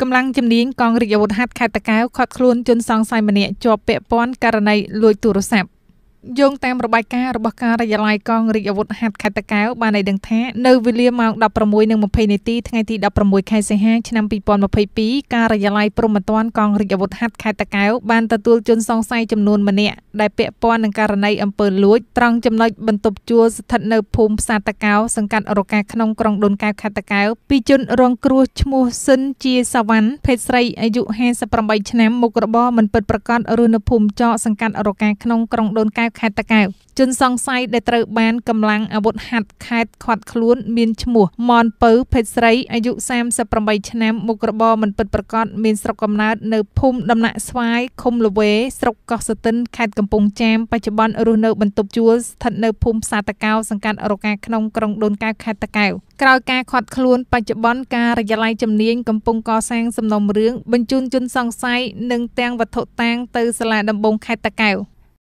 កម្លាំងជំនាញកងរាជអាវុធហត្ថខេត្តតាកែវខាត់ខ្លួនជនសង្ស័យម្នាក់ជាប់ពាក់ព័ន្ធករណីលួចទូរស័ព្ទ យោងតាមរបាយការណ៍របស់ការិយាល័យកងរាជអាវុធហត្ថខេត្តតាកែវបានឲ្យដឹងថានៅវេលាម៉ោង16:20នាទីថ្ងៃទី16ខែសីហាឆ្នាំ2022ការិយាល័យព្រំប្រទានកងរាជអាវុធហត្ថខេត្តតាកែវបានទទួលជនសង្ស័យចំនួនម្នាក់ដែលពាក់ព័ន្ធនឹងករណីអំពើលួចត្រង់ចំណុចបន្ទប់ជួលស្ថិតនៅភូមិផ្សារតាកែវសង្កាត់រកាក្នុងក្រុងដូនកែវខេត្តតាកែវពីជនរងគ្រោះឈ្មោះស៊ិនជាសាវ៉ាន់ភេទស្រីអាយុ58ឆ្នាំមុខរបរមិនពិតប្រាកដរស់នៅភូមិចកសង្កាត់រកាក្នុងក្រុងដូនកែវខេត្តតាកែវជនសង្ស័យដែលត្រូវបានកម្លាំងអាវុធហត្ថខេត្តឃាត់ខ្លួន មានឈ្មោះមនពៅភេទស្រីអាយុ38ឆ្នាំមុខរបរមិនពិតប្រាកដមានស្រុកកំណើតនៅភូមិដំណាក់ស្វាយឃុំលវេស្រុកកោះស្ទឹងខេត្តកំពង់ចាមបច្ចុប្បន្នរស់នៅបន្ទប់ជួលស្ថិតនៅភូមិផ្សារតាកៅសង្កាត់រកាក្នុងក្រុងដូនកែវខេត្តតាកែវក្រោយការខាត់ខ្លួនបច្ចុប្បន្នការិយាល័យជំនាញកំពុងកសាងសំណុំរឿងបញ្ជូនជនសង្ស័យនិងទាំងវត្ថុតាងទៅសាលាដំបងខេត្តតាកែវ